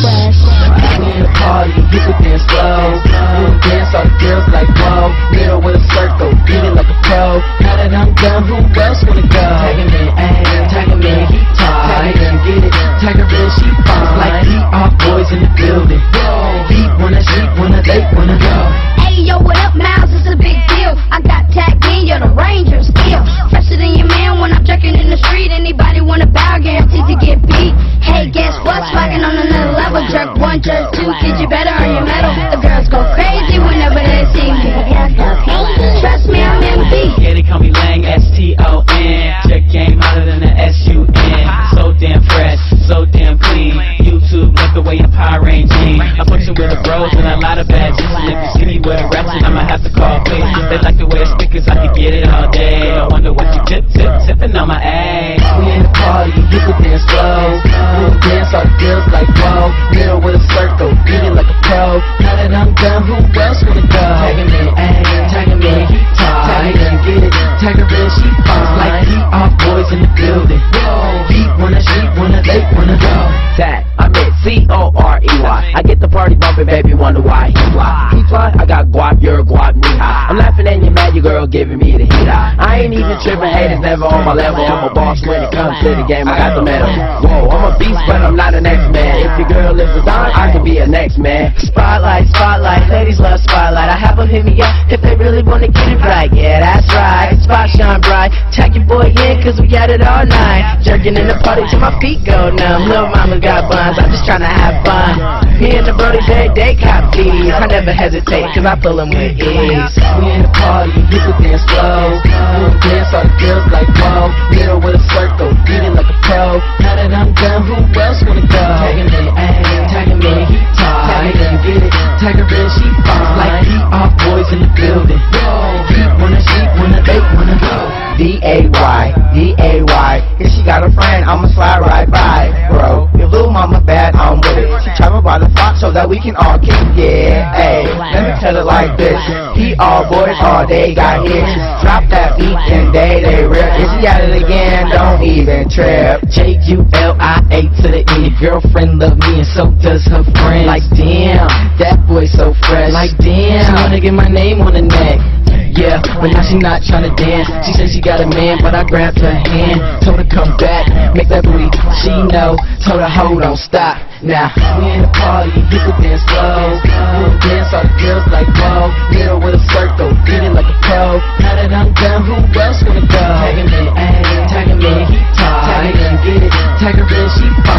fresh. We in the party, you can dance slow. You dance, all the girls like whoa. Middle with a circle, beat it like a pro. Now that I'm done, who else wanna go? Tagging me, ayy, tagging me, he tight. Get it, tag her in, she fine. Like we are boys in the building. He wanna, she wanna, they wanna go. Hey yo, what up, one, jerk two, did you better earn your medal? The girls go crazy whenever they see me. Trust me, I'm MB. Yeah, they call me Lang, S-T-O-N. Check game hotter than the S-U-N. So damn fresh, so damn clean. YouTube, look the way I Power Ranging. I'm pushing with the bros and a lot of bad juices. If you see me with a ratchet, I'ma have to call please. They like the way I speak, cause I can get it all day. I wonder what you tip, tip, tipping on my ass. We in the party, you can dance slow. You can dance, all the girls like whoa. Middle I get the party bumping, baby, wonder why he fly. He fly, I got guap, you're guap, me high. I'm laughing and you're mad, your girl giving me the heat. I ain't even tripping, haters never on my level. I'm a boss when it comes to the game, I got the medal. Whoa, I'm a beast, but I'm not an X-Man. If your girl is a dime, I can be a next man. Spotlight, spotlight, ladies love spotlight. I have them hit me up if they really wanna get it right. Yeah, that's right. Spot shine bright. Tag your boy in, cause we got it all night. Jerking in the party till my feet go numb. Little mama got buns, I'm just tryna have fun. Me and the brody, they, they these. I never hesitate, cause I pull them with ease. We in the party, you can dance slow. Can dance, all the girls like whoa. Middle with a circle, beat it like a pro. Now that I'm done, who else wanna go? Tagging me, ayy, tagging me, he tight. Get it, tag her in, she fine. Like we are boys in the building. He wanna, wanna, wanna go. D-A-Y, D-A-Y. If she got a friend, I'ma slide right by, by the flock so that we can all kick, yeah. Hey, let me tell it like this. He all boys all day got hits. Drop that beat and they, they rip. If he at it again, don't even trip. J-U-L-I-A to the E. Girlfriend love me and so does her friend. Like damn, that boy so fresh. Like damn, she wanna get my name on the neck yeah but now she not tryna dance. She say she got a man but I grabbed her hand. Told her come back, make that booty She know, told her hold on stop Now. We in the party, hit the dance floor We'll dance all the girls like whoa. Hit her with a circle, did it like a pro. Now that I'm done, who else gonna go? Tagging me, ayy, tagging me, he talk. Tagging get it, tag her in, she fine.